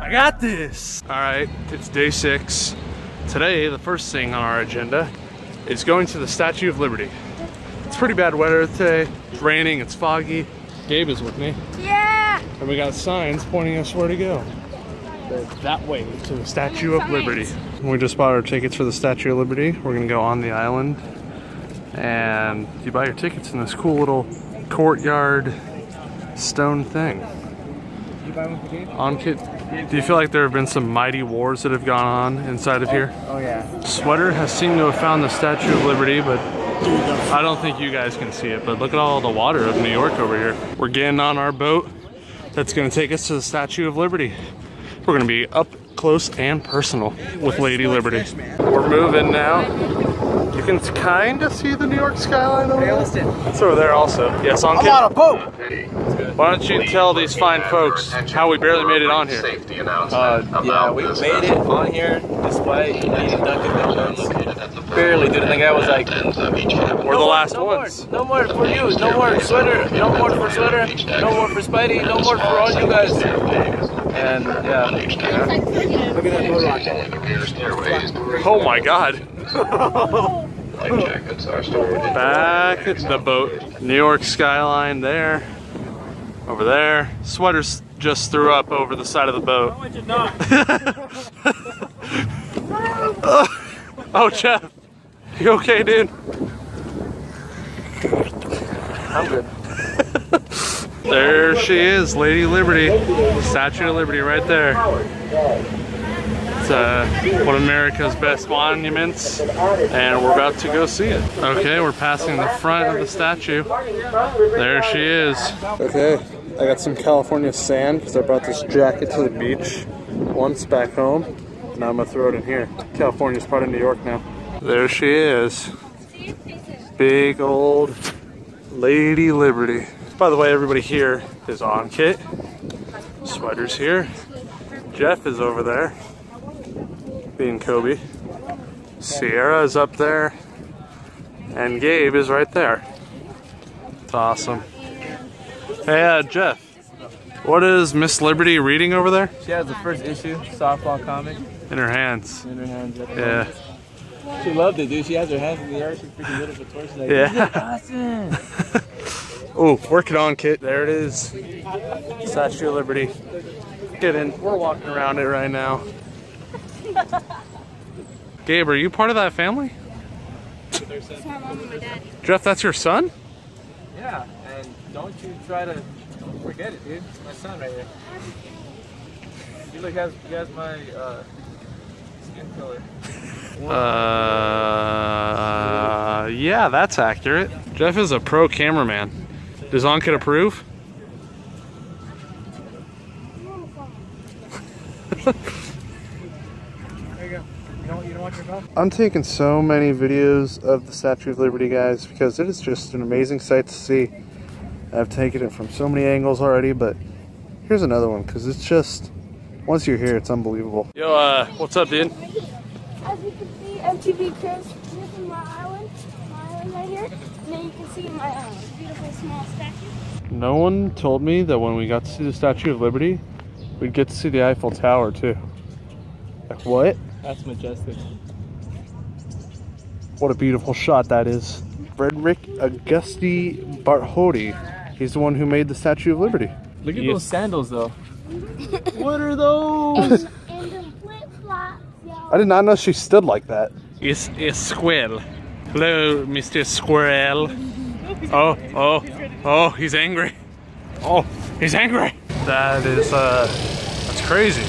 I got this. All right, it's day six. Today, the first thing on our agenda is going to the Statue of Liberty. It's pretty bad weather today. It's raining, it's foggy. Gabe is with me. Yeah! And we got signs pointing us where to go. That way to the Statue of Liberty. We just bought our tickets for the Statue of Liberty. We're gonna go on the island. And you buy your tickets in this cool little courtyard stone thing. You buy one for Ankit. Do you feel like there have been some mighty wars that have gone on inside of here? Oh yeah. Sweater has seemed to have found the Statue of Liberty, but I don't think you guys can see it. But look at all the water of New York over here. We're getting on our boat that's gonna take us to the Statue of Liberty. We're gonna be up close and personal with Lady Liberty. We're moving now. You can kind of see the New York skyline over there. It's over there also. Yes, on I'm on a boat! Why don't you tell these fine folks how we barely made it on here? Uh, yeah, we made it on here despite eating Dunkin' Donuts. Barely, dude. And the guy was like, We're the last no ones. More, no more for you. No more sweater. No more for sweater. No more for Spidey. No more for all you guys. And yeah, Look at that boat rocket. Oh my god. Back at the boat. New York skyline there. Over there. Sweaters just threw up over the side of the boat. oh, Jeff. You okay, dude? I'm good. There she is, Lady Liberty. Statue of Liberty right there. Uh, one of America's best monuments, and we're about to go see it. Okay, we're passing the front of the statue. There she is. Okay, I got some California sand because I brought this jacket to the beach once back home. Now I'm gonna throw it in here. California's part of New York now. There she is. Big old Lady Liberty. By the way, everybody here is Ankit. Sweater's here. Jeff is over there, being Kobe. Ciara is up there. And Gabe is right there. It's awesome. Hey, uh, Jeff, what is Miss Liberty reading over there? She has the first issue softball comic In her hands. in her hands. Yeah. She loved it, dude. She has her hands in the air. She freaking lit up a torch. Like, Yeah. Awesome. Oh, working on kit. There it is. Statue of Liberty. Get in. We're walking around it right now. Gabe, are you part of that family? Jeff, that's your son? Yeah, and don't you try to forget it, dude. It's my son right here. He look has he has my uh, skin color. Uh, yeah, that's accurate. Jeff is a pro cameraman. Does Ankit approve? I'm taking so many videos of the Statue of Liberty, guys, because it is just an amazing sight to see. I've taken it from so many angles already, but here's another one, because it's just, once you're here, it's unbelievable. Yo, uh, what's up, dude? As you can see, MTV Cribs, this is my island, my island right here. And then you can see my uh, beautiful small statue. No one told me that when we got to see the Statue of Liberty, we'd get to see the Eiffel Tower, too. Like, what? That's majestic. What a beautiful shot that is. Frederick Auguste Bartholdi. He's the one who made the Statue of Liberty. Look at Yeah. those sandals though. what are those? And the flip flops, y'all. I did not know she stood like that. It's a squirrel. Hello, Mr. Squirrel. Oh, oh, oh, he's angry. Oh, he's angry. That is, uh, that's crazy.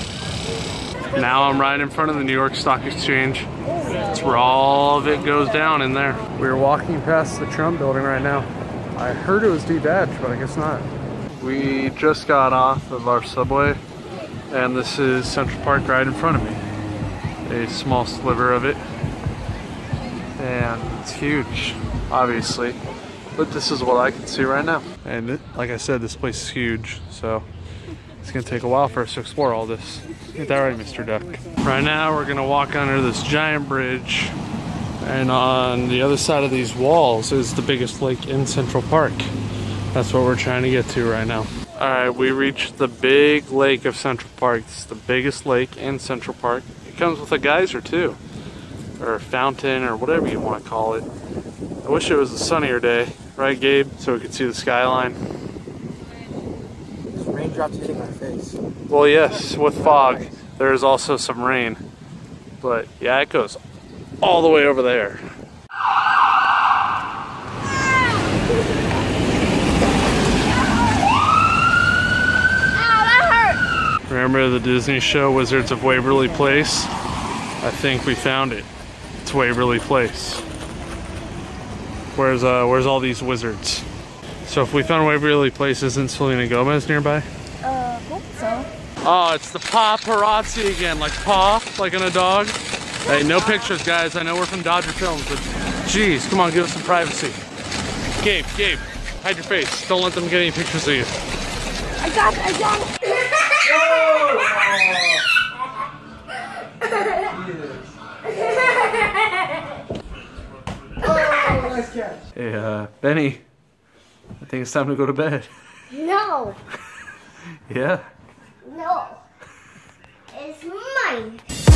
Now I'm right in front of the New York Stock Exchange. That's where all of it goes down in there. We're walking past the Trump building right now. I heard it was debadged, but I guess not. We just got off of our subway, and this is Central Park right in front of me. A small sliver of it. And it's huge, obviously. But this is what I can see right now. And it, like I said, this place is huge, so it's gonna take a while for us to explore all this. Get that right, Mr. Duck. Right now, we're gonna walk under this giant bridge, and on the other side of these walls is the biggest lake in Central Park. That's what we're trying to get to right now. All right, we reached the big lake of Central Park. It's the biggest lake in Central Park. It comes with a geyser too, or a fountain, or whatever you want to call it. I wish it was a sunnier day, right, Gabe? So we could see the skyline. Raindrops hitting my face. Well, yes, with fog, there is also some rain. But yeah, it goes all the way over there. Remember the Disney show Wizards of Waverly Place? I think we found it. It's Waverly Place. Where's uh where's all these wizards? So if we found Waverly Place, isn't Selena Gomez nearby? Hope so. Oh, it's the paparazzi again, like paw, like in a dog. Hey, no pictures, guys. I know we're from Dodger Films, but geez, come on, give us some privacy. Gabe, Gabe, hide your face. Don't let them get any pictures of you. I got it, I got it. Oh, nice catch. Hey, uh, Benny, I think it's time to go to bed. No, Yeah? No. It's mine.